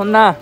혼나.